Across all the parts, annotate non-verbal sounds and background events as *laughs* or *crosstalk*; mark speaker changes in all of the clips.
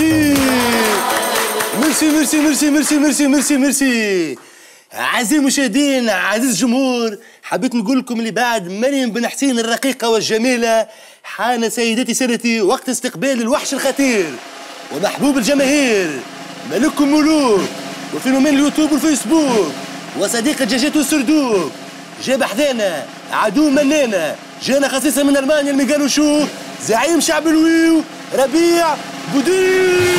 Speaker 1: merci merci merci merci merci merci merci merci أعزائي المشاهدين عزيز الجمهور حبيت نقول لكم اللي بعد مريم بن حسين الرقيقة والجميلة حان سيدتي سادتي وقت استقبال الوحش الخطير ومحبوب الجماهير. ملككم ملوك و phénomène اليوتيوب والفيسبوك وصديق الدجاجات والسردوك. جاب حذانا عدو منانا جانا خصيصا من ألمانيا ل Migalo Show زعيم شعب الويو. Rabia Boudou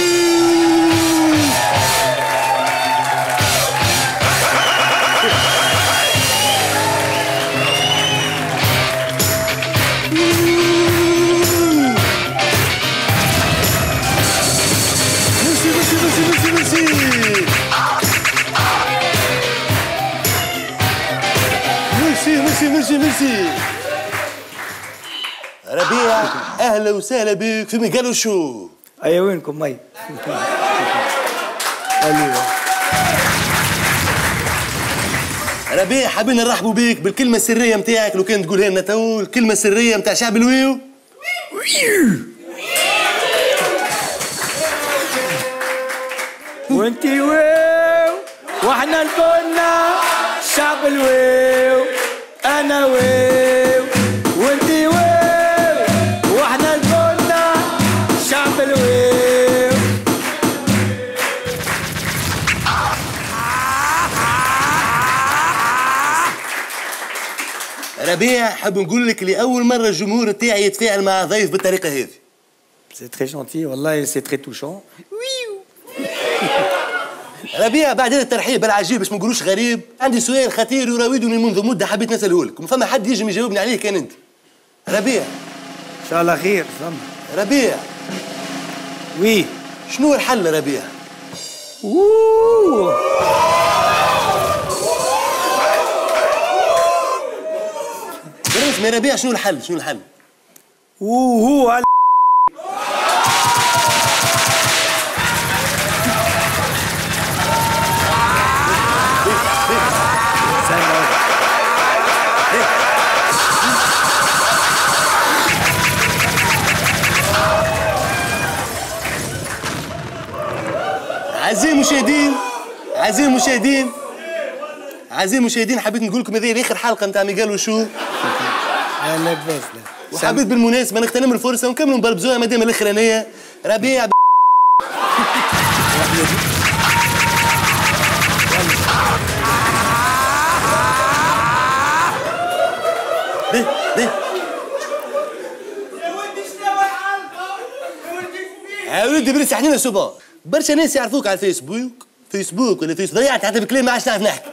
Speaker 1: Merci, merci. ربيع أهلا وسهلا بك في Migalo Show
Speaker 2: ايا وينكم؟ مي. أيوه.
Speaker 1: ربيع حابين نرحبوا بك بالكلمة السرية متاعك. لو كان تقولها لنا تو الكلمة السرية متاع شعب الويو.
Speaker 2: وانتي ويو وإحنا الكلنا شعب الويو. أنا ويو.
Speaker 1: ربيع حاب نقول لك لأول مرة الجمهور تاعي يتفاعل مع ضيف بالطريقة هذه.
Speaker 2: c'est très gentil والله c'est très touchant
Speaker 1: ربيع بعد هذا الترحيب العجيب باش ما نقولوش غريب. عندي سؤال خطير يراودني منذ مدة حبيت نسأله لك. وما فما حد يجم يجاوبني عليه كان أنت. ربيع
Speaker 2: ان شاء الله خير فما.
Speaker 1: ربيع
Speaker 2: وي
Speaker 1: شنو الحل ربيع؟
Speaker 2: اوه
Speaker 1: بالرسمي ربيع شنو الحل؟ شنو الحل؟
Speaker 2: وهو على
Speaker 1: أعزائي المشاهدين أعزائي المشاهدين أعزائي المشاهدين حبيت نقول لكم هذه آخر حلقة نتاع ميقال وشو
Speaker 2: لا لا باس لا
Speaker 1: وحبيت بالمناسبة نغتنم الفرصة ونكملوا نبلبزوها مادام الأخرانية. ربيع ب... ده ده يا ولدي بريس حنين سوبا برشا ناس يعرفوك على الفيسبوك. فيسبوك ولا فيس ضيعت حتى بكلام ما عادش نعرف نحكي.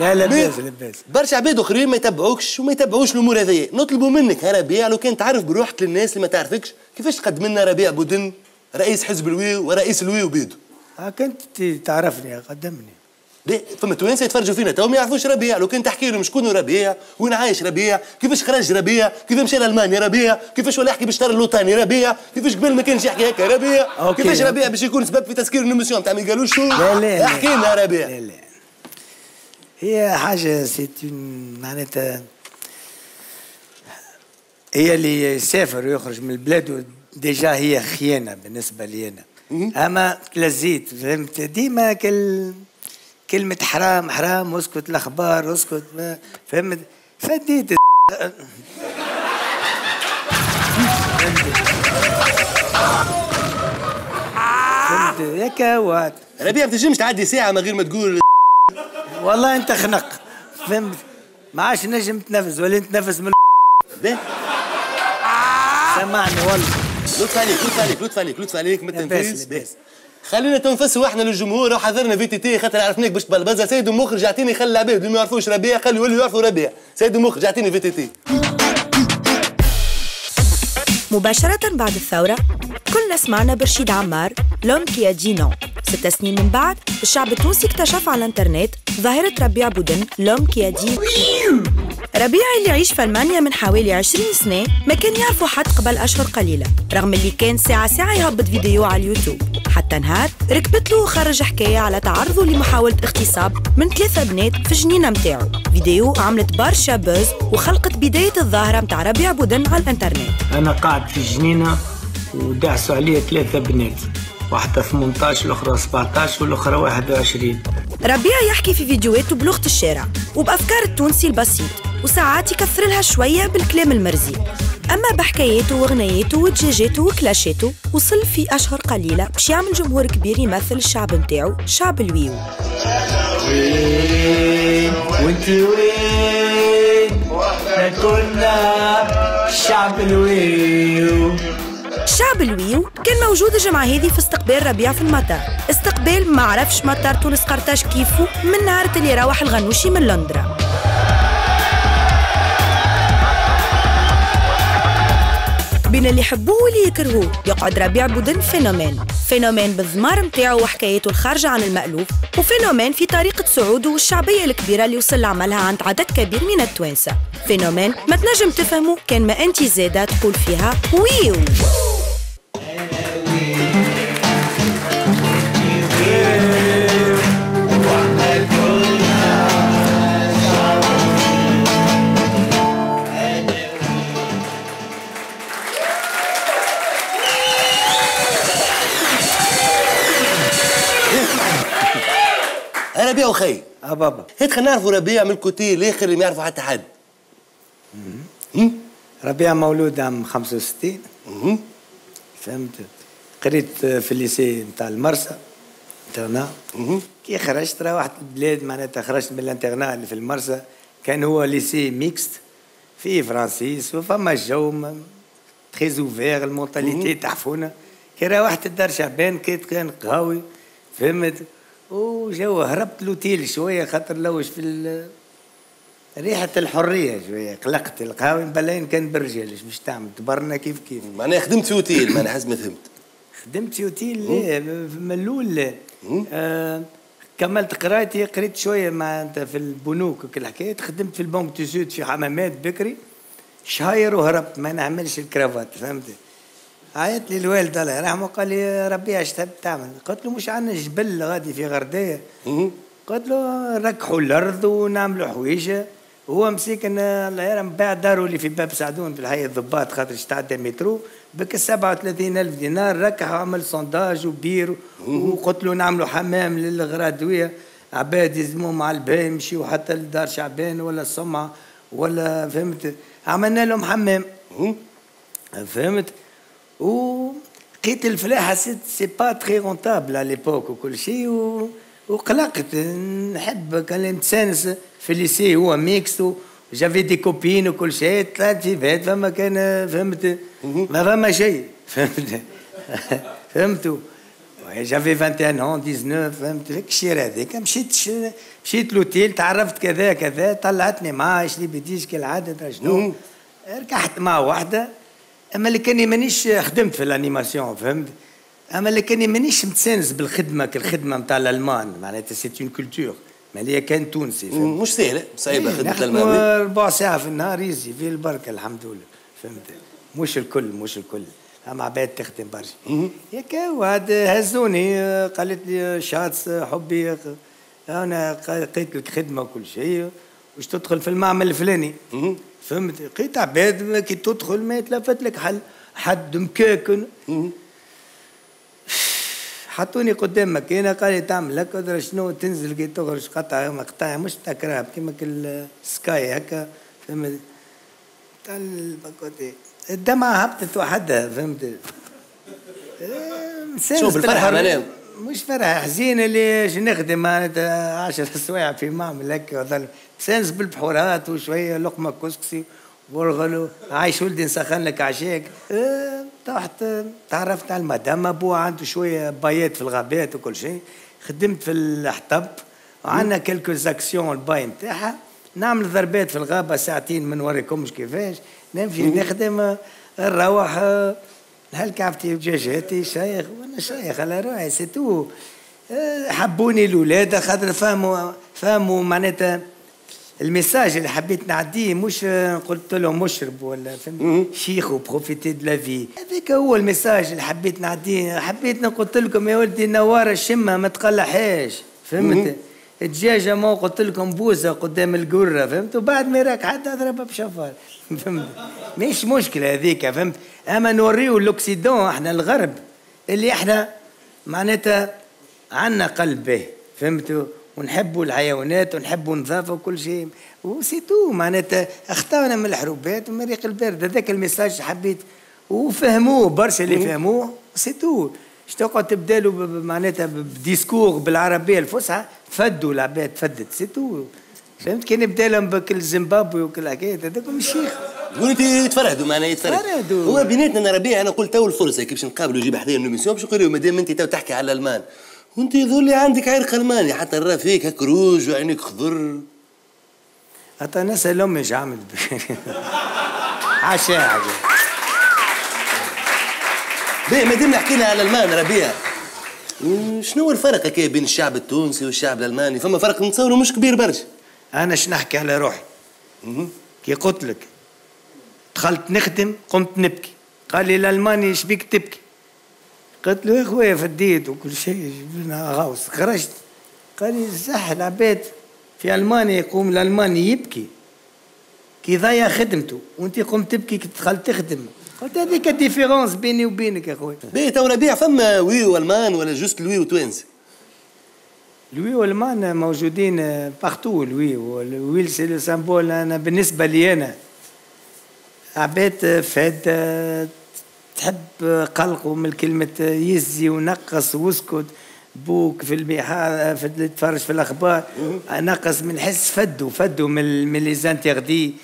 Speaker 2: لا لا
Speaker 1: مين؟
Speaker 2: باس لا باس
Speaker 1: برشا عباد آخرين ما يتبعوكش وما يتبعوش الأمور هذيا. نطلبوا منك يا ربيع لو كان تعرف بروحك للناس اللي ما تعرفكش كيفاش تقدم لنا ربيع بودن رئيس حزب الويو ورئيس الويو بيدو
Speaker 2: ها كنت تعرفني قدمني.
Speaker 1: ليه فما توانسة يتفرجوا فينا تو ما يعرفوش ربيع. لو كان تحكي لهم شكون ربيع وين عايش ربيع كيفاش خرج ربيع كيف مشى لألمانيا ربيع كيفاش ولا يحكي باش اشترى اللوطاني ربيع كيفاش قبل ما كانش يحكي هكا ربيع. كيفاش ربيع باش يكون سبب في تسكير النمسيون تاع ما قالوش
Speaker 2: لا لا لا.
Speaker 1: احكي لنا ربيع.
Speaker 2: لا لا. هي حاجة سيت معناتها هي اللي يسافر ويخرج من البلاد déjà هي خيانة بالنسبة لي أنا أما تلزيت فهمت؟ ديما كل كلمة حرام حرام اسكت الأخبار اسكت فهمت؟ فديت *laughs* فهمت؟ هكا
Speaker 1: ربيع ما تنجمش تعدي ساعة من غير ما تقول
Speaker 2: والله انت خنق. فهمت؟ ما عادش نجم تنفس ولا تنفس من سمعني والله.
Speaker 1: لطف عليك لطف عليك لطف عليك لطف عليك ما
Speaker 2: لاباس.
Speaker 1: خلينا تنفسوا إحنا للجمهور. وحضرنا في تي تي خاطر عرفناك باش تبلبزها. سيد المخرج اعطيني خلي العباد اللي ما يعرفوش ربيع خلي يولوا يعرفوا ربيع. سيد المخرج اعطيني في تي تي.
Speaker 3: مباشرة بعد الثورة كلنا سمعنا برشيد عمار l'homme qui non ست سنين من بعد الشعب التونسي اكتشف على الإنترنت ظاهرة ربيع بودن l'homme qui a dit ربيع اللي يعيش في ألمانيا من حوالي 20 سنة ما كان يعرفه حد قبل أشهر قليلة رغم اللي كان ساعة ساعة يهبط فيديو على اليوتيوب. حتى نهار ركبت له وخرج حكاية على تعرضه لمحاولة اغتصاب من ثلاثة بنات في جنينة متاعو فيديو عملت برشا buzz وخلقت بداية الظاهرة متاع ربيع بودن على الإنترنت.
Speaker 2: أنا قاعد في الجنينه ودعسوا عليه ثلاثة بنات واحدة 18 الأخرى 17 والأخرى 21
Speaker 3: ربيع يحكي في فيديوهاته بلغة الشارع وبأفكار التونسي البسيط وساعات يكثر لها شوية بالكلام المرزي. أما بحكاياته وغنياته ودجاجاته وكلاشاته وصل في أشهر قليلة باش يعمل جمهور كبير يمثل الشعب متاعو شعب الويو.
Speaker 2: وين وانت وين؟ إحنا الكلنا شعب الويو.
Speaker 3: شعب الويو كان موجود الجمعة هذه في استقبال ربيع في المطار. استقبال ما عرفش مطار تونس قرطاج كيفه من نهار اللي روح الغنوشي من لندرا بين اللي يحبوه واللي يكرهوه. يقعد ربيع بودن phénomène. phénomène بالضمار متاعه وحكاياته الخارجة عن المألوف. و phénomène في طريقة صعوده والشعبية الكبيرة اللي وصل لعملها عند عدد كبير من التوانسة. phénomène ما تنجم تفهمه كان ما انت زادة تقول فيها ويو.
Speaker 2: آه بابا
Speaker 1: هيك خلينا نعرفوا ربيع من ال côté الآخر اللي ما يعرفوا حتى حد؟
Speaker 2: ربيع مولود عام 65
Speaker 1: هم؟
Speaker 2: فهمت؟ قريت في ال lycée نتاع المرسى
Speaker 1: internat.
Speaker 2: كي خرجت روحت البلاد معناتها خرجت من ال internat اللي في المرسى كان هو lycée mixte فيه Français وفما جو très ouvert ال mentalité تحفونة كي روحت الدار شعبان كانت كان قهاوي فهمت؟ وجو هربت لوتيل شوية خاطر لوش في ريحة الحرية شوية قلقت القهاوي مبلين كان إيش باش تعمل؟ تبرنا كيف كيف؟
Speaker 1: معناها خدمت في اوتيل معناها حسب ما فهمت.
Speaker 2: خدمت في اوتيل لا من الأول. لا آه كملت قرايتي قريت شوية مع انت في البنوك وكل حكايات خدمت في البنك دو سود في حمامات بكري شهاير وهربت ما نعملش الكرافات فهمت؟ عيط لي الوالد الله يرحمه قال لي ربي إيش تحب تعمل؟ قلت له مش عندنا جبل غادي في
Speaker 1: غردية.
Speaker 2: قلت له نركحوا الأرض ونعملوا حويجه هو مسكن الله يرحم باع داره اللي في باب سعدون في الحي الضباط خاطر تعدى مترو. بك 37 ألف دينار ركح وعمل sondage وبير. وقلت له نعملوا حمام للغرادوية. عباد يزموا مع الباي يمشيوا حتى لدار شعبان ولا السمعة ولا فهمت. عملنا لهم حمام.
Speaker 1: مهم.
Speaker 2: فهمت ولقيت الفلاحة سي سي با تري رونتابل على ليبوك وكل شيء و... وقلقت نحب كان نتسانس في الليسي هو ميكس جافي دي كوبين وكل شيء طلعت في بيت فما كان فهمت ما فما شيء فهمت فهمتوا جافي 21 عام 19 فهمت هيك الشير هذاك مشيت. مشيت لوتيل تعرفت كذا كذا طلعتني معاه لي بديش كالعاده شنو ركحت مع واحدة أما اللي كاني مانيش خدمت في الانيماسيون فهمت؟ أما اللي كاني مانيش متسانس بالخدمة كالخدمه نتاع الألمان معناتها سي اون كولتور ما اللي كان تونسي
Speaker 1: مش سهلة صعيبة
Speaker 2: إيه،
Speaker 1: خدمة
Speaker 2: نخدموا
Speaker 1: الألمان.
Speaker 2: ربع ساعة في النهار يزي في البركة الحمد لله فهمت؟ مش الكل مش الكل. أما عباد تخدم برشا. ياك وهاد هزوني قالت لي Schatz حبي أنا لقيت لك خدمة وكل شيء واش تدخل في المعمل الفلاني؟ فهمت؟ لقيت عباد كي تدخل ما يتلفت لك حل حد مكاكن. حطوني قدام ماكينة قال لي تعمل هكا شنو؟ تنزل كي تخرج قطع مقطع مش تكراب كيما السكاي هكا فهمت؟ الدمعة هبطت وحدها فهمت؟ إيه،
Speaker 1: شوف الفرحة معناها.
Speaker 2: مش فرحة حزينة اللي نخدم معناتها عشر *laughs* سوايع في معمل هكا وظل سانس بالبحورات وشوية لقمة كسكسي ورغلو. عايش ولدي نسخن لك عشاك آه رحت تعرفت على المدام ابوها عنده شوية بايات في الغابات وكل شيء. خدمت في الحطب وعندنا كلكو زاكسيون الباي نتاعها. نعمل ضربات في الغابة ساعتين ما نوريكمش كيفاش. نمشي نخدم نروح. هل كعبتي وجاجاتي شيخ؟ وأنا شيخ على روحي سي تو. آه، حبوني الاولاد خاطر فهموا فهموا معناتها الميساج اللي حبيت نعديه مش آه، قلت لهم مشرب ولا فهمت؟ شيخ وبروفيتي دو لا في. هذاك هو الميساج اللي حبيت نعديه. حبيت قلت لكم يا ولدي نوار الشمة ما تقلحاش فهمت؟ دجاجة ما قلت لكم بوزة قدام القرة فهمت؟ وبعد ما يراك حتى اضربها بشفار فهمت؟ مش مشكلة هذيك فهمت؟ أما نوريو l'Occident إحنا الغرب اللي إحنا معناتها عندنا قلب به فهمتوا ونحبوا الحيوانات ونحبوا النظافة وكل شيء. و c'est tout معناتها أختارنا من الحروبات ومريق البارد. هذاك ال message حبيت. وفهموه برشا اللي فهموه. c'est tout اش تقعد تبدا له معناتها ب discours بالعربية الفصحى فدوا العباد فدت. c'est tout فهمت؟ كان يبدا لهم بكل زيمبابوي وكل هذاكم الشيخ
Speaker 1: انت يتفرهدوا معنا يتفرهدوا. هو بيناتنا أنا ربيع أنا قلت تو الفرصة كيفاش نقابلوا يجيب حدايا الميسيون باش نقول له مادام أنت تو تحكي على الألمان. وانت يظل لي عندك عرق الماني حتى نرى فيك هك روج وعينيك خضر.
Speaker 2: حتى نسأل امي إيش عملت عشاء عجل
Speaker 1: باهي مادام حكينا على الألمان ربيع. شنو هو الفرق هكا بين الشعب التونسي والشعب الألماني؟ فما فرق نتصوره مش كبير برشا.
Speaker 2: أنا اش نحكي على روحي؟ كي قلت لك دخلت نخدم قمت نبكي. قال لي الألماني إيش بيك تبكي؟ قلت له يا خويا فديت وكل شيء جبنا غاوس خرجت. قال لي صح العباد في ألمانيا يقوم الالماني يبكي. كي ضيع خدمته وأنت قمت تبكي كي دخلت تخدم. قلت هذيك ال différence بيني وبينك يا خويا
Speaker 1: باهي تو ربيع فما وي والمان ولا جوست لوي وتوانسي
Speaker 2: لوي والمان موجودين بارتو لوي والويل سي لو سامبول أنا بالنسبة لي أنا. عباد فاد تحب قلقوا من كلمة يزي ونقص واسكت بوك في البحار في تفرج في الأخبار نقص من حس فدوا فدوا من من لي زانتيغدي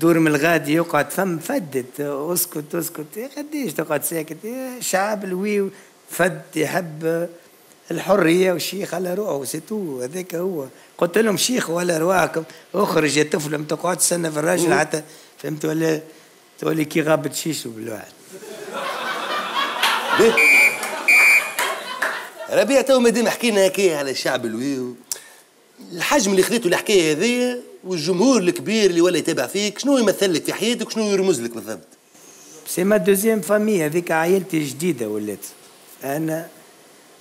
Speaker 2: دور من الغادي يقعد فم فدت اسكت اسكت. قديش تقعد ساكت؟ شعب الوي فد يحب الحرية والشيخ على روحه c'est tout هذاك هو. قلت لهم شيخ ولا رواحكم اخرج يا طفل ما تقعد تستنى في الراجل حتى فهمت ولا تولي كي غابت شيشو بالواحد
Speaker 1: ربيع تو مادام حكينا هكايا على الشعب الويو الحجم اللي خذيته الحكاية هذيا والجمهور الكبير اللي ولا يتابع فيك شنو يمثل لك في حياتك وشنو يرمز لك بالضبط؟
Speaker 2: c'est ma deuxième famille هذيك عائلتي جديدة ولات. أنا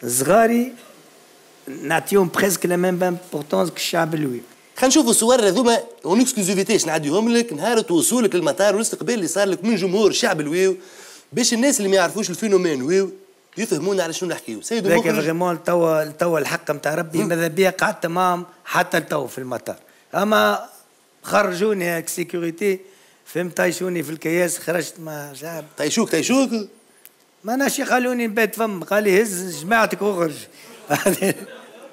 Speaker 2: صغاري نعطيهم presque la même importance كالشعب الوي.
Speaker 1: خلينا نشوفوا الصور هذوما en exclusivité نعديهم لك نهار وصولك للمطار والاستقبال اللي صار لك من جمهور الشعب الويو باش الناس اللي ما يعرفوش ال phénomène ويو يفهمونا على شنو نحكيو. سيد
Speaker 2: ذاك vraiment توا توا الحق نتاع ربي ماذا بيا قعدت معاهم حتى تو في المطار. أما خرجوني هيك sécurité فهمت؟ طايشوني في الكياس خرجت مع شعب.
Speaker 1: طيشوك طيشوك؟
Speaker 2: ما ناش خلوني نبات فم قال لي هز جماعتك واخرج *laughs*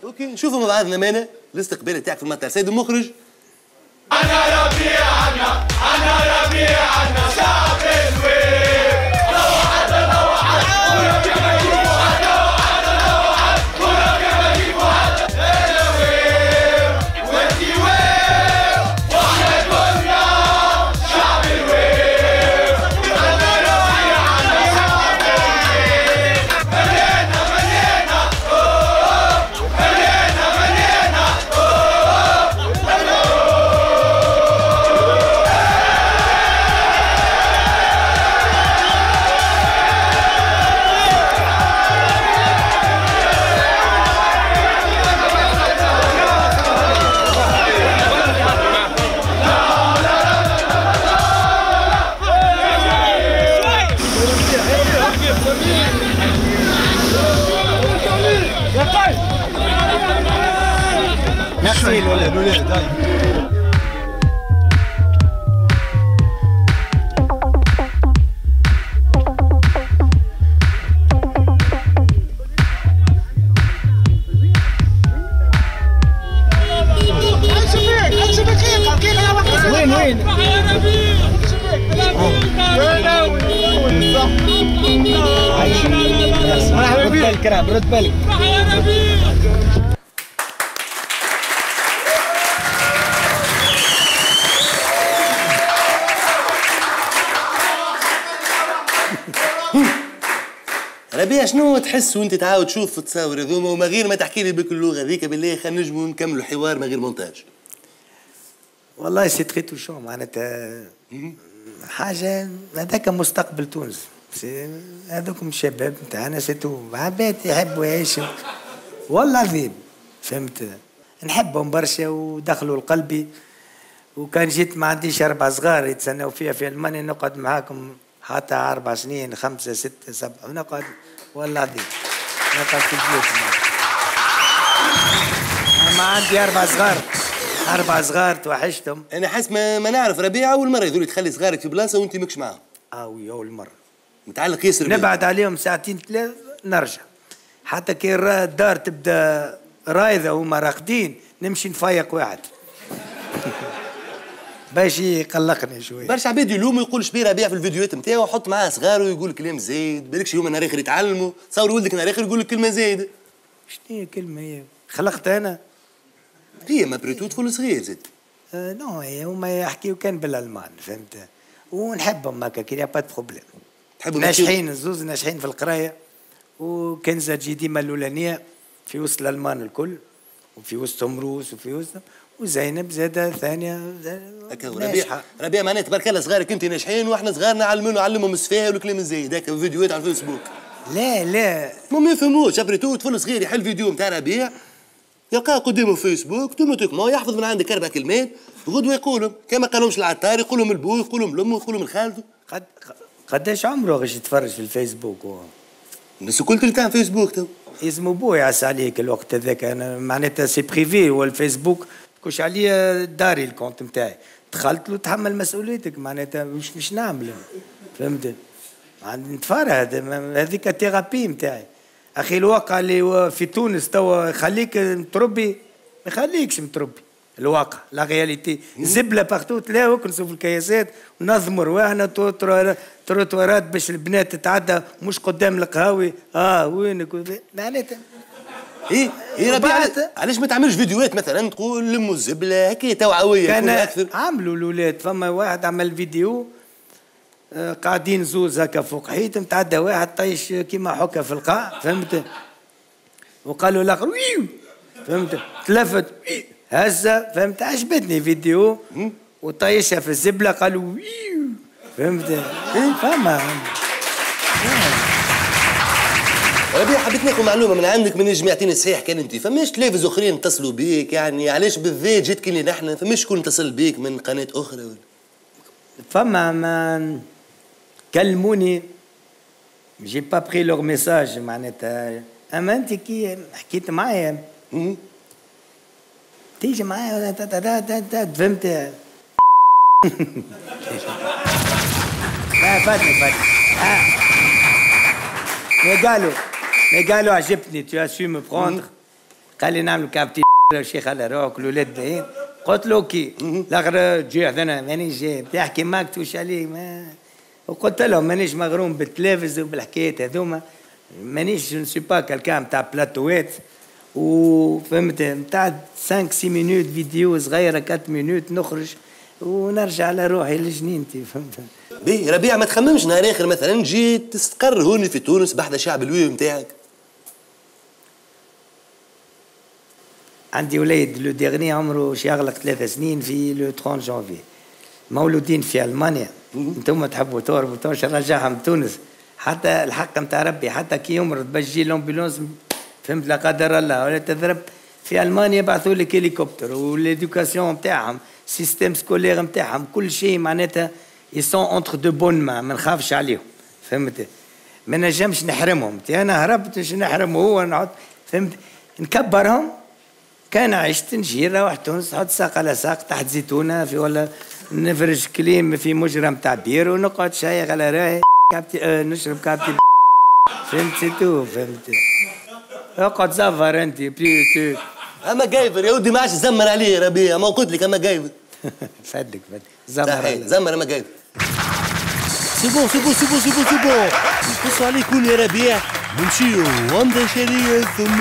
Speaker 1: OK نشوفوا مع بعضنا مانا؟ الاستقبال تاعك في المطار. سيد المخرج.
Speaker 4: وين
Speaker 1: تحس وانت تعاود تشوف في التصاور هذوما وما غير ما تحكي لي بكل اللغة هذيك بالله خلينا نجموا نكملوا الحوار من غير مونتاج.
Speaker 2: والله c'est très touchant معناتها. حاجة هذاك مستقبل تونس. هذوكم الشباب نتاعنا c'est tout عباد يحبوا يعيشوا. والله العظيم. فهمت؟ نحبهم برشا ودخلوا لقلبي وكان جيت ما عنديش أربع صغار يتسنوا فيها في ألمانيا نقعد معاكم حتى أربع سنين خمسة ستة سبعة ونقعد. والله العظيم. نقعد في ما عندي أربع صغار. أربع صغار توحشتهم.
Speaker 1: أنا حاسس ما, ما نعرف. ربيع أول مرة يقول تخلي صغارك في بلاصة وانت ماكش معاهم.
Speaker 2: آه وي أول مرة.
Speaker 1: متعلق ياسر.
Speaker 2: نبعد عليهم ساعتين ثلاث نرجع. حتى كي الدار تبدا رايضة وهما راقدين نمشي نفيق واحد. *laughs* باش يقلقني شوية.
Speaker 1: برشا عباد يلوموا يقول شبيه ربيع في الفيديوهات نتاعو وحط معاه صغار ويقول كلام زايد بالكش هما نهار آخر يتعلموا تصور ولدك نهار آخر يقول لك كلمة زايدة.
Speaker 2: شنو هي كلمه هي؟ خلقت أنا؟
Speaker 1: هي ما بريتو طفل صغير زاد.
Speaker 2: آه نو هي هما يحكيو كان بالألمان فهمت؟ ونحبهم هكا كي pas problème.
Speaker 1: تحبوا
Speaker 2: ناجحين الزوز ناجحين في القراية وكنزة تجي ديما الأولانية في وسط الألمان الكل وفي وسطهم روس وفي وسط وزينب زادة ثانية.
Speaker 1: هكا ربيع
Speaker 2: ناجحه
Speaker 1: ربيع معناها تبارك الله صغارك انت ناجحين وإحنا صغارنا علمونا نعلمهم السفاهه والكلام الزايد هكا فيديوهات على الفيسبوك.
Speaker 2: لا لا.
Speaker 1: ما ما يفهموش après tout طفل صغير يحل فيديو نتاع ربيع يلقاه قدامه في فيسبوك automatiquement يحفظ من عندك أربع كلمات غدوه يقولهم كما قالهمش العطار يقولهم لبوه يقولهم لامه يقولهم لخالته
Speaker 2: قد قداش عمره غاش يتفرج في الفيسبوك هو؟
Speaker 1: الناس الكل تلقاه في فيسبوك تو.
Speaker 2: اسمه بوي عس عليك الوقت هذاك. أنا معناتها c'est privé هو الفيسبوك كوش عليا داري ال compte نتاعي. دخلت له تحمل مسؤوليتك معناتها مش مش نعمل فهمت؟ ما- هذيك ال thérapie نتاعي. أخي الواقع اللي في تونس توا يخليك متربي. ما يخليكش متربي. الواقع la réalité. زبلة partout تلاقوا كنسوا في الكياسات ونظموا رواحنا تروتوارات باش البنات تتعدى مش قدام القهاوي. آه وينك. معناتها
Speaker 1: إيه إيه ربيع علاش- ما تعملش فيديوهات مثلا تقول لموا الزبلة هكا توعويه
Speaker 2: كان
Speaker 1: أكثر
Speaker 2: عملوا الاولاد فما واحد عمل فيديو آه، قاعدين زوز هكا فوق حيط متعدى واحد طيش كيما حكى في القاع فهمت؟ وقالوا الآخر ويو فهمت؟ تلفت. هزة فهمت؟ عجبتني فيديو. وطيشها في الزبلة قالوا ويو فهمت؟ إيه، فما.
Speaker 1: ربيع حبيت ناخذ معلومة من عندك من جماعتين صحيح كان انت. فماش تلفز اخرين اتصلوا بيك يعني علاش بالذات جيت كي نحن؟ فماش شكون اتصل بيك من قناة أخرى ولا؟
Speaker 2: فما ما كلموني j'ai pas pris leur message معناتها. أما أنت كي حكيت معايا. تيجي معايا فهمت *laughs* فاتني فاتني. آه. قالوا. قالوا عجبتني تو اسو مو بروندر قال لي نعمل كابتي الشيخ على روحك الاولاد باهيين قلت له كي الآخر جي أنا مانيش جاي تحكي معك توش عليه ما وقلت لهم مانيش مغروم بالتلفز وبالحكايات هذوما مانيش جو سي با كالكان نتاع بلاتوات وفهمت نتاع 5 6 minutes فيديو صغيره 4 minutes نخرج ونرجع على روحي لجنينتي فهمت
Speaker 1: بيه ربيع ما تخممش نهار اخر مثلا جيت تستقر هوني في تونس بحذا شعب الويو نتاعك
Speaker 2: عندي وليد le dernier عمره شي يغلق ثلاثة سنين في le 30 جانفي مولودين في ألمانيا. أنتم تحبوا تهربوا تو نرجعهم تونس. حتى الحق نتاع ربي حتى كي يمرض باش يجي l'ambulance فهمت لا قدر الله ولا تضرب. في ألمانيا بعثوا لك هليكوبتر و l'éducation نتاعهم système scolaire نتاعهم كل شيء معناتها ils sont entre de bonnes mains ما نخافش عليهم. فهمت؟ ما نجمش نحرمهم. أنا هربت باش نحرمه هو نحط فهمت؟ نكبرهم كان عشت نجي نروح تونس نحط ساق على ساق تحت زيتونة في ولا نفرش كليم في مجرى نتاع بير ونقعد شايغ على راي. كابتي آه نشرب كابتي فهمت تو فهمت اقعد زفر انت بلي تو.
Speaker 1: أما جايفر يا ودي ما عادش زمر عليه ربيع ما قلت لك أما جايفر
Speaker 2: فدك فدك على-
Speaker 1: زمر أما جايفر سي بون سي بون سي بون سي بون سي بون نقصوا عليكم يا ربيع نمشيو واندا شريه ثم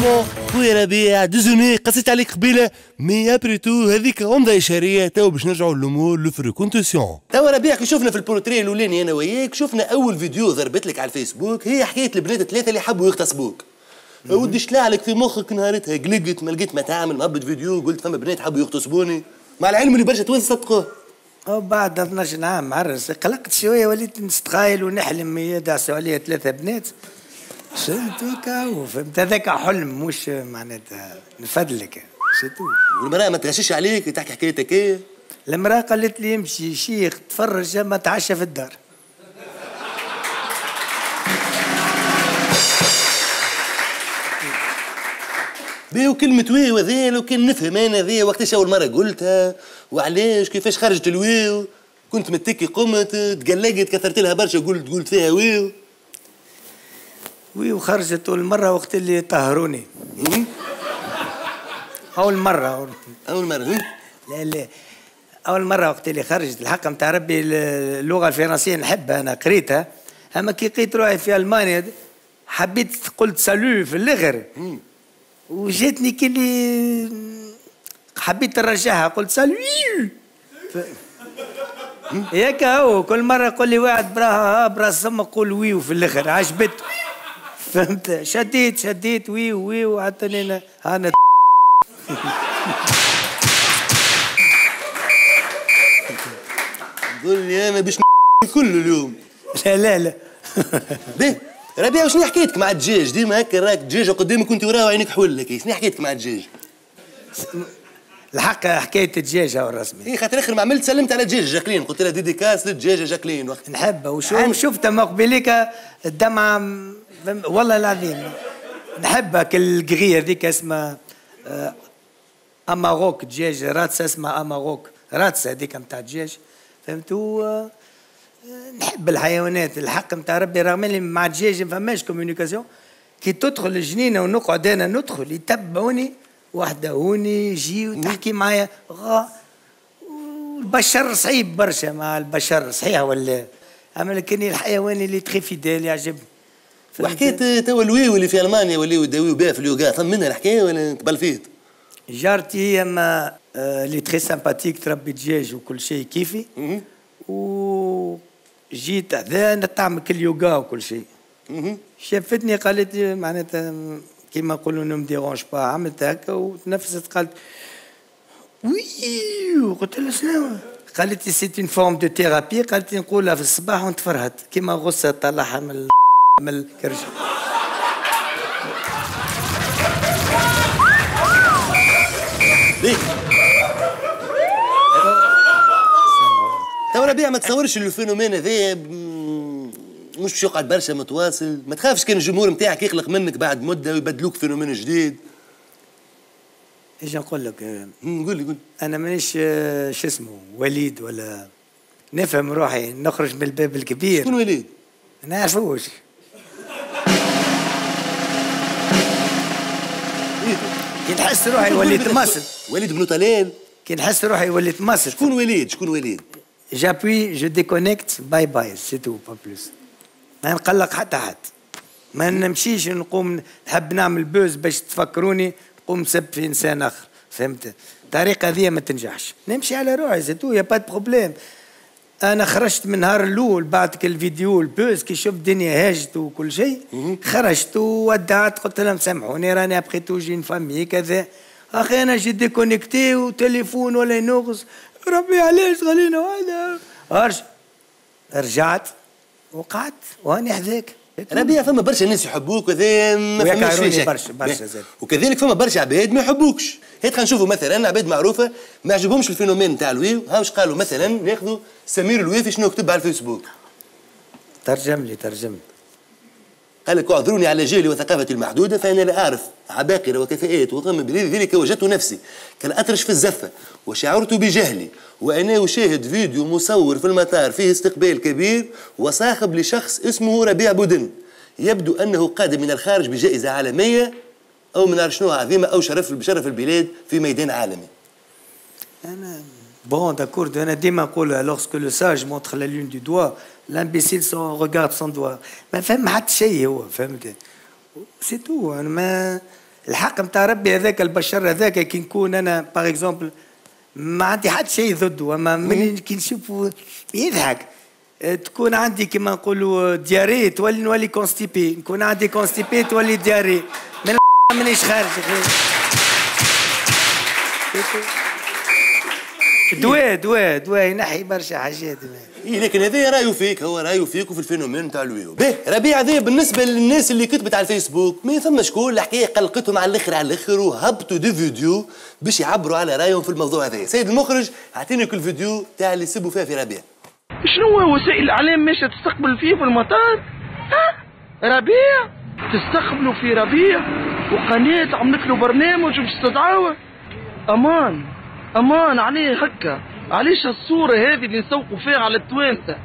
Speaker 1: sinon خويا ربيع désolé قصيت عليك قبيلة. mais après tout هذيك غمضه إشارية. تو باش نرجعوا للأمور les fréquentations توا ربيع كي شفنا في البورتري الأولاني أنا وياك شفنا أول فيديو ضربت لك على الفيسبوك هي حكايه البنات الثلاثه اللي حبوا يغتصبوك ودي شلع لك في مخك نهارتها قلقت ما لقيت ما تعمل مهبط فيديو قلت فما بنات حبوا يغتصبوني. مع العلم اللي برشا توانسة صدقوه
Speaker 2: وبعد 12 عام معرس قلقت شوية وليت نستقايل ونحلم يدعسوا عليا ثلاثة بنات. هكا فهمت هذاك حلم مش معناتها نفدلك c'est tout
Speaker 1: والمراه ما تغشش عليك تحكي حكايتك إيه؟
Speaker 2: المرأة قالت لي امشي شيخ تفرج ما تعشى في الدار.
Speaker 1: بيه وكلمة ويو هذه لو كان نفهم أنا ذي وقتاش أول مرة قلتها وعلاش كيفاش خرجت الويو كنت متكي قمت تقلقت كثرت لها برشا قلت قلت فيها ويو
Speaker 2: وي وخرجت أول مرة وقت اللي طهروني. أول مرة.
Speaker 1: اول مرة؟
Speaker 2: لا لا. أول مرة وقت اللي خرجت. الحق نتاع ربي اللغة الفرنسية نحبها أنا قريتها. أما كي لقيت روحي في ألمانيا حبيت قلت سالو في الآخر. وجاتني كي اللي حبيت نرجعها قلت سالو. ف... ياك هو. كل مرة يقول لي واحد براها براس ثم قول ويو في الآخر. عجبته فهمت شديت شديت ويو ويو حتى أنا أنا
Speaker 1: قول لي أنا باش كل اليوم.
Speaker 2: لا لا لا.
Speaker 1: بيه ربيع شنو حكايتك مع الدجاج. ديما هكا راك دجاجة قدامك كنت وراه وعينك حولك شنو حكايتك مع الدجاج؟
Speaker 2: الحق حكاية الدجاجة والرسمي
Speaker 1: اي خاطر آخر ما عملت سلمت على دجاجة جاكلين. قلت لها ديديكاس للدجاجة جاكلين. وقت
Speaker 2: نحبها وشو؟ شفتها ما قبيليك الدمعة م- فهم- والله العظيم. نحبها كالقغية ذيك اسمها آه، أماروك دجاج راتسة اسمها أماروك. راتسة هذيك نتاع دجاج فهمتوا آه، نحب الحيوانات الحق نتاع ربي رغم اللي مع الدجاج ما فماش كوميونيكاسيون كي تدخل الجنينة ونقعد أنا ندخل يتبعوني وحدهوني يجي تحكي معايا. غا البشر صعيب برشا مع البشر صحيح ولا؟ أما لكن الحيوان اللي très fidèle يعجبني. فهمت؟
Speaker 1: وحكاية توا الويو اللي في ألمانيا واللي يداويو بها في اليوغا ثم منها الحكاية ولا قبل فات
Speaker 2: جارتي هي اما آه، اللي très sympathique تربي دجاج وكل شيء كيفي. و جيت هذا تعمل كل يوغا وكل شيء. شافتني قالت لي معناتها كيما نقولوا ne dérange pas عملت هكا وتنفست قالت oui قلت لها شنو قالت لي c'est une forme de thérapie قالت لي نقولها في الصباح ونتفرهد كيما غصة طلعها من من الكرش
Speaker 1: ليه توا ربيع ما تصورش ال phénomène هذا مم، مش باش يقعد برشا متواصل. ما تخافش كان الجمهور نتاعك يخلق منك بعد مدة ويبدلوك phénomène جديد.
Speaker 2: إيش نقول لك؟
Speaker 1: قول لي قول
Speaker 2: أنا مانيش آه، شو اسمه وليد ولا نفهم روحي نخرج من الباب الكبير.
Speaker 1: شكون وليد؟
Speaker 2: ما نعرفوش. كي نحس روحي وليت مصر. *laughs*
Speaker 1: وليد بن طلال
Speaker 2: كي نحس روحي وليت مصر.
Speaker 1: شكون وليد؟ شكون وليد؟
Speaker 2: j'appuie je déconnecte bye bye c'est tout pas plus ما نقلق حتى حد. ما نمشيش نقوم نحب نعمل buzz باش تفكروني. نقوم نسب في إنسان آخر. فهمت؟ الطريقة هذه ما تنجحش. نمشي على روحي c'est tout y'a pas problème أنا خرجت من النهار الأول بعد كل فيديو ال buzz كي شفت الدنيا هاجت وكل شيء خرجت وودعت قلت لهم سامحوني راني après tout j'ai une famille كذا. أخي أنا j'ai déconnecté وتليفون ولا ينغص ربي علاش خلينا ارجع رجعت وقعدت واني حذاك
Speaker 1: ربيع فما برشا ناس يحبوك وذا ما فماش فيه.
Speaker 2: برشا- برشا. زاد.
Speaker 1: وكذلك فما برشا عباد ما يحبوكش هيك خلينا نشوفوا مثلا عباد معروفة ما عجبهمش ال phénomène تاع الويو هاوش قالوا مثلا ناخذوا سمير الوافي شنو كتب على الفيسبوك
Speaker 2: ترجم لي ترجم لي
Speaker 1: قال لك اعذروني على جهلي وثقافتي المحدودة فانا لا أعرف عباقره وكفاءات وقم بذلك وجدت نفسي. كالأطرش في الزفة وشعرت بجهلي وأنا أشاهد فيديو مصور في المطار فيه استقبال كبير وصاخب لشخص اسمه ربيع بودن. يبدو أنه قادم من الخارج بجائزة عالمية أو من شنو عظيمة أو شرف بشرف البلاد في ميدان عالمي.
Speaker 2: أنا bon d'accord أنا ديما نقول lorsque le sage montre la lune du doigt l'imbécile son regard son doigt ما فهم حتى شيء هو فهمت c'est tout أنا ما الحق نتاع ربي هذاك البشر هذاك كي نكون أنا par exemple ما عندي حتى شيء ضده أما من كي نشوفه يضحك. أه، تكون عندي كما نقولوا diarrhée تولي نولي constipé نكون عندي constipé تولي diarrhée. من مانيش خارج. *laughs* دواء دواء دواء ينحي برشا حاجات.
Speaker 1: إيه لكن هذا رايه فيك هو رايه فيك وفي ال phénomène نتاع الويو. باهي ربيع هذا بالنسبة للناس اللي كتبت على الفيسبوك ما ثم شكون الحكاية قلقتهم على الآخر على الآخر وهبطوا des vidéos باش يعبروا على رأيهم في الموضوع هذا. سيد المخرج أعطيني كل فيديو تاع اللي يسبوا فيها في ربيع.
Speaker 5: شنو هو وسائل الإعلام ماشيه تستقبل فيه في المطار؟ ها؟ ربيع؟ تستقبلوا في ربيع؟ وقناة عملت له برنامج ومستدعوه أمان. أمان عليه هكا. علاش الصورة هذه اللي نسوقوا فيها على التوانسة؟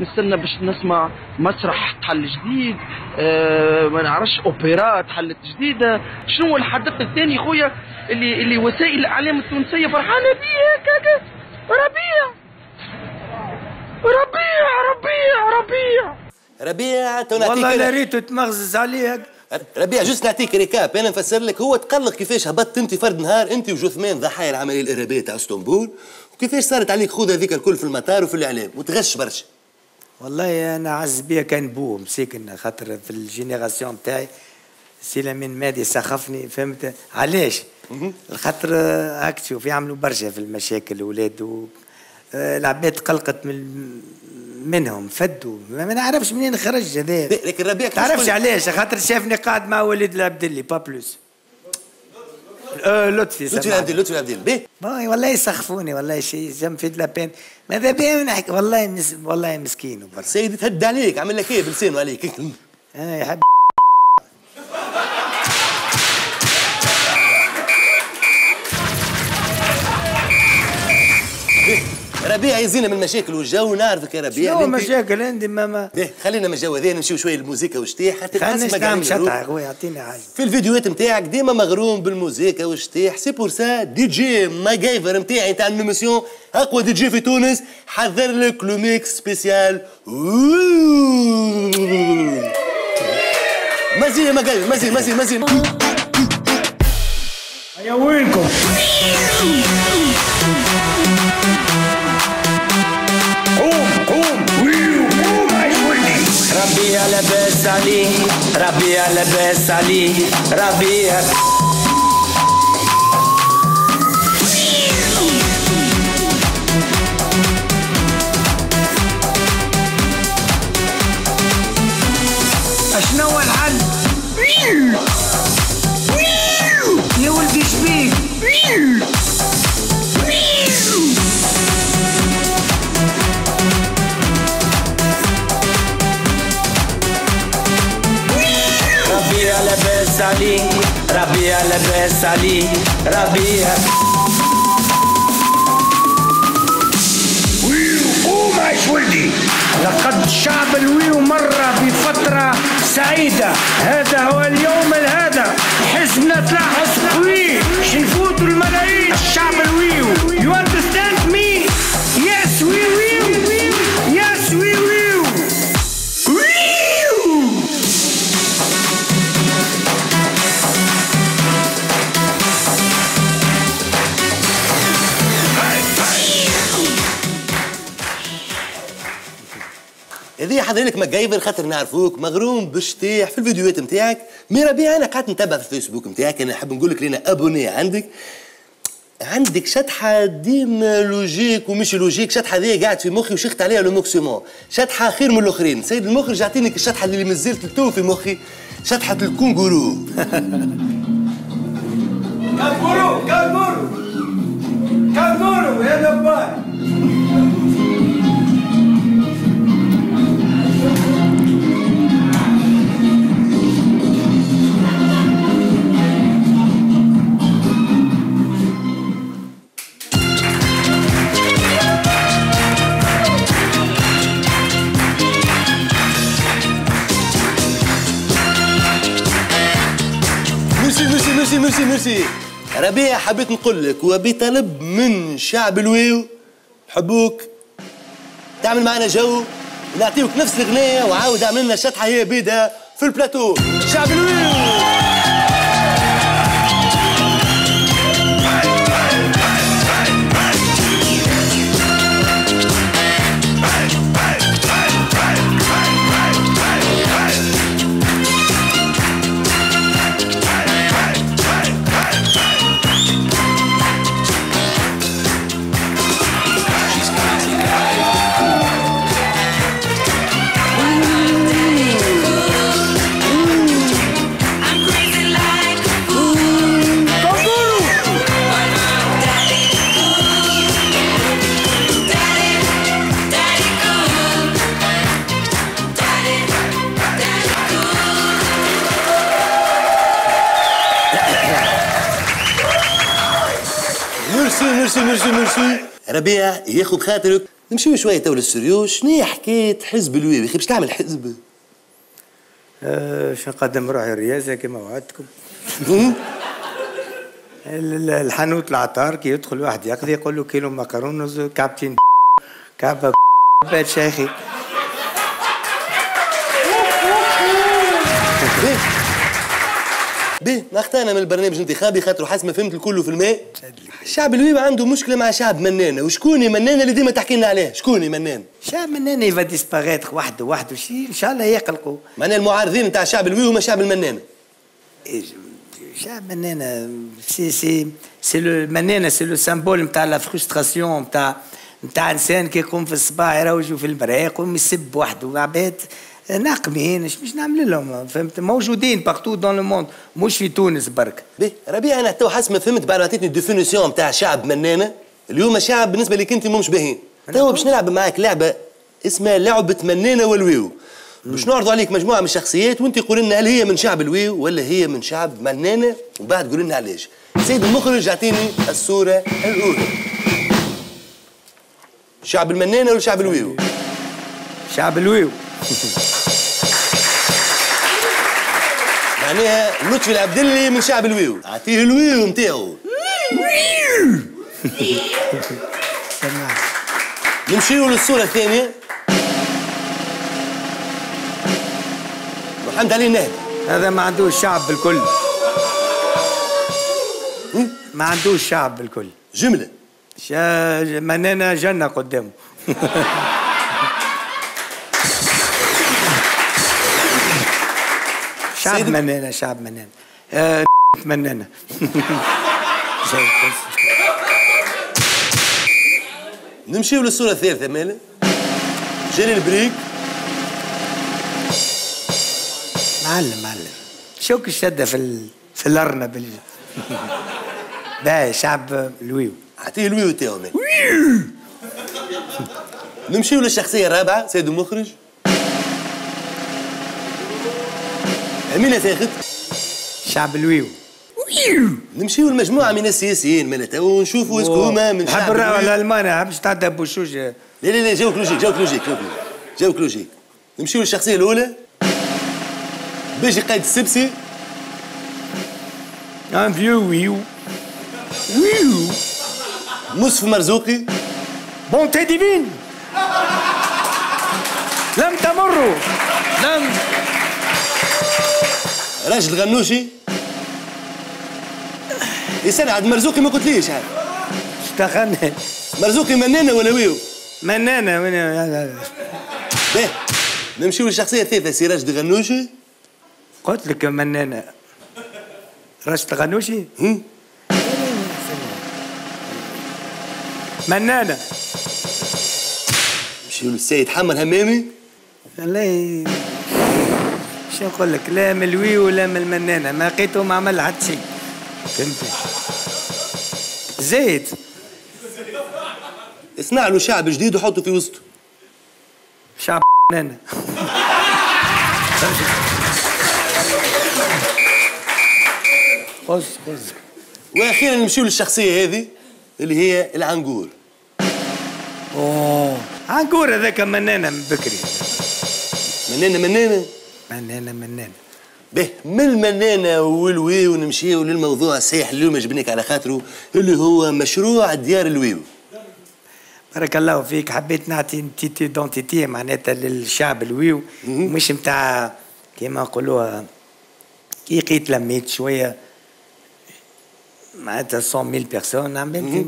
Speaker 5: نستنى باش نسمع مسرح تحل جديد آه ما نعرفش اوبرا تحلت جديدة. شنو هو الحدث الثاني خويا؟ اللي اللي وسائل الإعلام التونسية فرحانة بيه هكاك ربيع! ربيع ربيع ربيع!
Speaker 1: ربيع
Speaker 2: والله لا ريتو تمغزز عليك.
Speaker 1: ربيع juste نعطيك récap. أنا نفسر لك هو تقلق كيفاش هبطت أنت فرد نهار أنت وجثمان ضحايا العملية الإرهابية تاع إسطنبول وكيفاش صارت عليك خوذة هذيك الكل في المطار وفي الإعلام وتغش برشا.
Speaker 2: والله أنا عز بيا كان بو مسكن خاطر في ال génération تاعي سي لامين مادي سخفني فهمت؟ علاش؟ خاطر هاك تشوف يعملوا برشا في المشاكل الاولاد و العباد قلقت من منهم فدوا. ما نعرفش منين خرج هذا.
Speaker 1: لكن ربيع
Speaker 2: تعرفش علاش؟ خاطر شافني قاعد مع وليد العبدلي با بلوس. آه لطفي
Speaker 1: لطفي. العبدين لطفي العبدين
Speaker 2: باي والله يسخفوني والله شيء جم في لابين ماذا بيا؟ نحكي. والله مس والله مسكين
Speaker 1: سيدي تهد عليك عمل لك إيه بلسانه عليك
Speaker 2: آه يحب
Speaker 1: ربيع يزينا من المشاكل والجو نعرفك يا ربيع.
Speaker 2: شنو مشاكل عندي؟ ماما
Speaker 1: باهي خلينا من الجو هذا نمشيو شوية للموسيقى والشتيح حتى
Speaker 2: خلينا نعمل. يا خويا أعطيني حاجة.
Speaker 1: في الفيديوهات نتاعك ديما مغروم بالموسيقى والشتيح c'est pour ça DJ ماجايفر نتاعي نتاع ال émission أقوى دي جي في تونس حضر لك le mix spécial. مزيد ماجايفر مزيد مزيد مزيد
Speaker 4: يا وينكم؟
Speaker 2: لاباس عليه ربيع لاباس عليه لاباس عليه ربيع
Speaker 4: ولدي. لقد شعب الويو مر بفترة سعيدة. هذا هو اليوم الهذا. حزبنا تلاحظ. قوي شنفوتوا الملايين. الشعب الويو You understand me?
Speaker 1: هذه حضر لك ماجايفر خاطر نعرفوك مغروم بالشتيح في الفيديوهات نتاعك mais ربيع أنا قعدت نتابع في الفيسبوك نتاعك أنا نحب نقول لك أنا abonné عندك. عندك شطحة ديما logique ومش logique شطحة ذي قاعد في مخي وشخت عليها le maximum شطحة خير من الآخرين. سيد المخرج يعطيني الشطحة اللي مازالت تو في مخي شطحة الكونغورو. *laughs*
Speaker 4: كانغورو كانغورو كانغورو يا دبار
Speaker 1: ميرسي ربيع حبيت نقول لك وبطلب من شعب الويو حبوك. تعمل معنا جو ونعطيوك نفس الغنية وعاود اعمل لنا شطحة هي بيدها في البلاتو. شعب الويو! ربيع ياخذ خاطرك. نمشيو شوية تو لل sérieux شنو حكايه حزب الويوي باش تعمل حزب
Speaker 2: آه، شو نقدم روحي الرئاسة كما وعدتكم. ال- ال- الحانوت العطار كي يدخل واحد يقضي يقول له كيلو مكرونة كعبتين كعبة بات شيخي.
Speaker 1: ما اختانا من البرنامج الانتخابي خاطر حسب ما فهمت الكل في الماء. الشعب الويوي عنده مشكلة مع شعب منانة وشكون منانة اللي ديما تحكي لنا عليه شكون منان
Speaker 2: شا من هنا il va disparaître وحده وحده شي إن شاء الله يقلقوا.
Speaker 1: معناها المعارضين نتاع الشعب الويوي هما شعب المنانة.
Speaker 2: شا من هنا c'est c'est c'est le منانة c'est le symbole نتاع la frustration نتاع نتاع إنسان كي يقوم في الصباح يروجوا في المرايه يقوم يسب وحده عباد ناقمين اش باش نعمل لهم فهمت؟ موجودين partout dans le monde مش في تونس برك.
Speaker 1: ربيع أنا تو حسب ما فهمت بعد ما عطيتني ال définition نتاع شعب منانه اليوم شعب بالنسبة لك أنت مش باهين تو باش نلعب معاك لعبة اسمها لعبة منانه والويو. باش نعرضوا عليك مجموعة من الشخصيات وأنت قول لنا هل هي من شعب الويو ولا هي من شعب منانه وبعد قول لنا علاش سيد المخرج أعطيني الصورة الأولى. شعب المنانه ولا شعب الويو؟
Speaker 2: شعب الويو. *laughs*
Speaker 1: معناها لطفي العبدلي من شعب الويو. أعطيه الويو نتاعو. *laughs* نمشيو للصورة الثانية. محمد علي النهدي
Speaker 2: هذا ما عندوش شعب بالكل. ما عندوش شعب بالكل.
Speaker 1: جملة.
Speaker 2: شا منانا جنة قدامه. *laughs* شعب منانا شعب منانا آه، *laughs* *laughs* القصة.
Speaker 1: نمشيو للصورة الثالثة مالا جليل بريك
Speaker 2: معلم معلم. شوك الشدة في ال... في الأرنب اللي *laughs* باهي شعب الويو
Speaker 1: أعطيه الويو تاعو مالا نمشيو للشخصية الرابعة سيد المخرج. أمينة تاخد؟
Speaker 2: شعب الويو.
Speaker 1: نمشيو لمجموعة من السياسيين تو ونشوفوا اسكو هما من
Speaker 2: حب
Speaker 1: شعب
Speaker 2: الرأي
Speaker 1: الويو.
Speaker 2: الألماني حبش تعدى بوشوش
Speaker 1: لا لا لا جاوك لوجيك جاوك لوجيك جاوك لوجيك. جاوك لوجيك. نمشيو للشخصية الأولى. بيجي قايد السبسي.
Speaker 2: ان فيو ويو ويو.
Speaker 1: مصطفى مرزوقي.
Speaker 2: بونتي ديفين لم تمروا لم
Speaker 1: راجل غنوشي يسأل عاد مرزوقي ما قلتليش. عاد
Speaker 2: اشتغلنا
Speaker 1: مرزوقي منانة ولا ويو؟
Speaker 2: منانا من
Speaker 1: باهي نمشيو للشخصية الثالثة سراج دغنوشي
Speaker 2: قلت لك منانا رشد غنوشي
Speaker 1: هم؟
Speaker 2: منانا
Speaker 1: نمشيو للسيد حمد همامي
Speaker 2: والله شو نقول لك؟ لا من الوي ولا من المنانة. ما لقيته ما عمل حتى شيء فهمت زيت
Speaker 1: اصنع له شعب جديد وحطه في وسطه.
Speaker 2: شعب منانا قص قص
Speaker 1: وأخيرا نمشيو للشخصية هذه اللي هي العنقور.
Speaker 2: أوه. عنقور هذاك منانا من بكري.
Speaker 1: منانة منانة. به من المنانة والويو نمشيو للموضوع السايح اللي اليوم جبناك على خاطره اللي هو مشروع ديار الويو.
Speaker 2: بارك الله فيك. حبيت نعطي petite identité معناتها للشعب الويو. مش نتاع كيما نقولوها كي لقيت لميت شوية معناتها 100 personnes عملت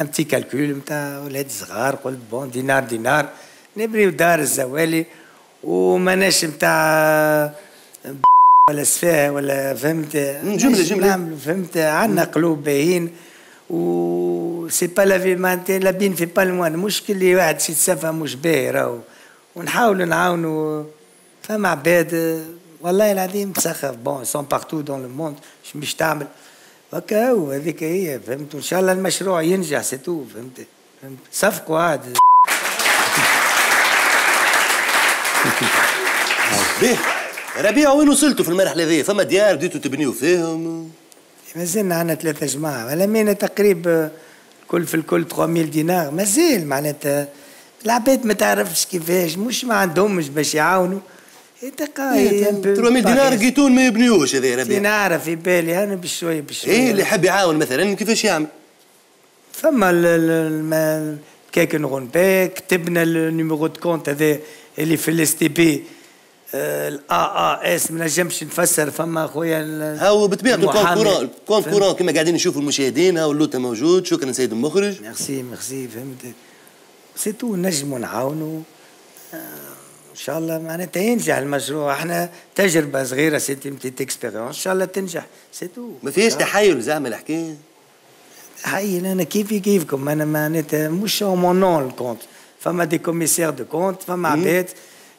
Speaker 2: un petit calcul نتاع ولاد صغار قلت bon دينار دينار. نبنيو دار الزوالي. وماناش نتاع ولا سفاه ولا فهمت.
Speaker 1: جملة- جملة.
Speaker 2: نعملوا فهمت. عندنا قلوب باهين و سي با لا في معناتها لا بين في با الموان المشكل اللي واحد شي تسفه مش باهي راهو. ونحاولوا نعاونوا فما عباد. والله العظيم تسخف بون سون بارتو دون لو موند مش باش تعمل. هكا هو هذيك هي فهمت. وإن شاء الله المشروع ينجح سي تو فهمت. فهمت. صفقوا عاد. *laughs*
Speaker 1: به ربيع وين وصلتوا في المرحلة ذي؟ فما ديار بديتوا تبنيوا فيهم؟
Speaker 2: مازلنا عندنا ثلاثة جماعة. ولا مينا تقريب كل في الكل 3000 دينار. مازال معناتها العباد ما تعرفش كيفاش. مش ما عندهمش باش يعاونوا.
Speaker 1: إيه، 3000 دينار قيتون ما يبنيوش هذا ربيع.
Speaker 2: نعرف في بالي أنا بشوي بشوي
Speaker 1: إيه اللي حب يعاون مثلا كيفاش يعمل؟
Speaker 2: فما كيك نغون باك كتبنا النيميرو دو كونت هذا اللي في الاس تي بي الآ آ إس ما نجمش نفسر. فما خويا
Speaker 1: هاو بطبيعته كون
Speaker 2: المحامي.
Speaker 1: courant كون
Speaker 2: فهمت؟
Speaker 1: courant كما قاعدين نشوفوا المشاهدين هاو اللوطه موجود. شكرا سيد المخرج.
Speaker 2: ميرسي ميرسي فهمت؟ c'est tout نجموا نعاونوا آه، إن شاء الله معناتها ينجح المشروع. إحنا تجربة صغيرة c'est une petite expérience إن شاء الله تنجح. c'est tout
Speaker 1: ما فيهاش تحايل زعما الحكاية
Speaker 2: حي أنا كيفي كيفكم؟ أنا معناتها مش mon nom ال compte فما des commissaires de compte فما عباد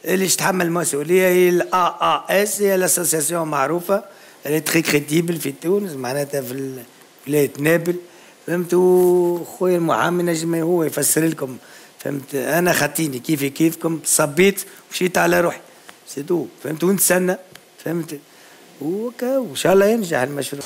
Speaker 2: اللي تحمل المسؤولية هي ال AAS هي ال association معروفة. اللي très crédible في تونس معناتها في ولايه نابل. فهمتوا خويا المحامي نجم هو يفسر لكم. فهمت؟ أنا خاطيني كيفي كيفكم؟ صبيت مشيت على روحي. c'est tout فهمت؟ ونتسنى. فهمت؟ وكا وإن شاء الله ينجح المشروع.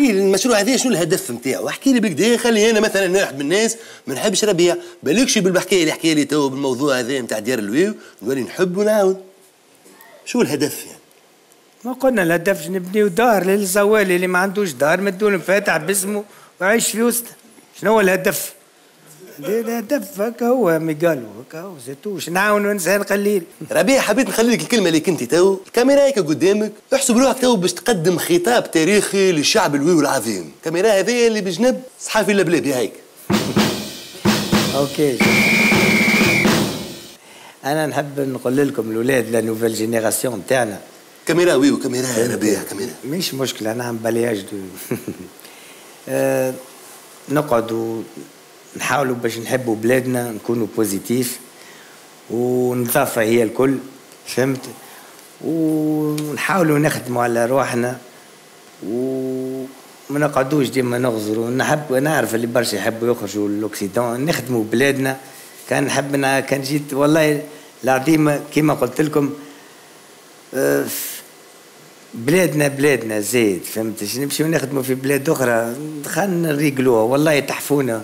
Speaker 1: إيه المشروع هذا شنو الهدف نتاعو؟ احكي لي بكدا خلي أنا مثلا واحد من الناس ما نحبش ربيع. بالكش بالحكايه اللي حكى لي تو بالموضوع هذا نتاع ديار الويو نولي نحب ونعاون. شو الهدف يعني؟
Speaker 2: ما قلنا الهدف نبنيو دار للزوالي اللي ما عندوش دار مدوا له فاتح باسمه ويعيش في وسطه. شنو هو الهدف؟ ده الهدف هكا هو ميقالو هكا هو c'est tout باش نعاونوا انسان قليل
Speaker 1: ربيع حبيت نخلي لك الكلمة اللي كنتي تو. الكاميرا هيك قدامك. احسب روحك تو باش تقدم خطاب تاريخي للشعب الويو العظيم الكاميرا هذه اللي بجنب صحافي اللبلابي هيك؟
Speaker 2: OK. أنا نحب نقول لكم الاولاد la nouvelle génération تاعنا.
Speaker 1: كاميرا ويو كاميرا ربيع كاميرا.
Speaker 2: مش مشكلة نعمل بلياج دو. *laughs* آه، نقعدوا نحاولوا باش نحبوا بلادنا نكونوا positifs ونظافة هي الكل فهمت؟ ونحاولوا نخدموا على روحنا وما نقعدوش ديما نغزروا نحب نعرف اللي برشا يحبوا يخرجوا لوكسيدون نخدموا بلادنا. كان نحب كان جيت والله العظيم كيما قلت لكم آه، بلادنا بلادنا زايد فهمت؟ نمشيو نخدموا في بلاد أخرى خلينا نريقلوها والله يتحفونا.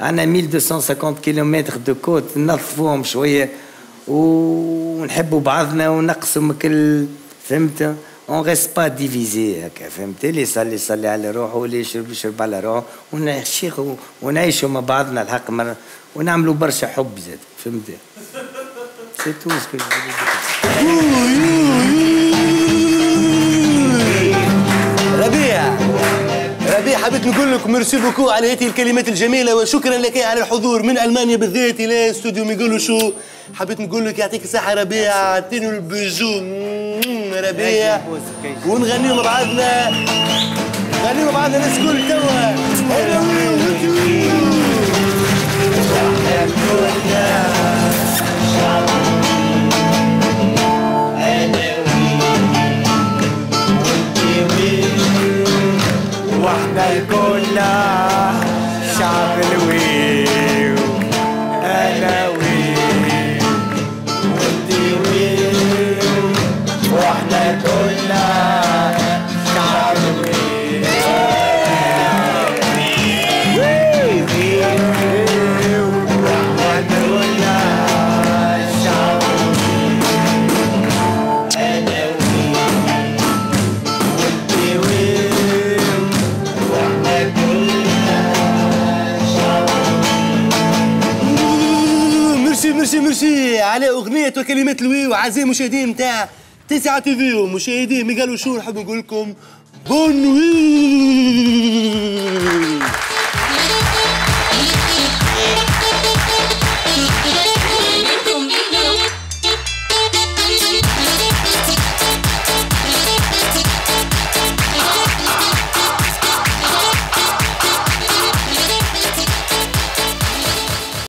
Speaker 2: عندنا 1250 كيلومتر de côtes ننظفوهم شوية ونحبوا بعضنا ونقسم كل فهمت؟ on reste pas divisés هكا فهمت؟ اللي يصلي يصلي على روحه واللي يشرب يشرب على روحه ونشيخوا ونعيشوا مع بعضنا الحق مرة ونعملوا برشا حب زاد فهمت؟ c'est tout
Speaker 1: ربيع ربيع حبيت نقول لك merci beaucoup على هذه الكلمات الجميلة وشكرا لك على الحضور من ألمانيا بالذات إلى استوديو Migalo Show. حبيت نقول لك يعطيك الصحة ربيع اعطيني البيجو ربيع. ونغنيو مع بعضنا نغنيو مع بعضنا الناس كل توا. اغنيه وكلمات الويو اعزائي المشاهدين نتاع تسعة TV ومشاهدين Migalo Show نحب نقول لكم bon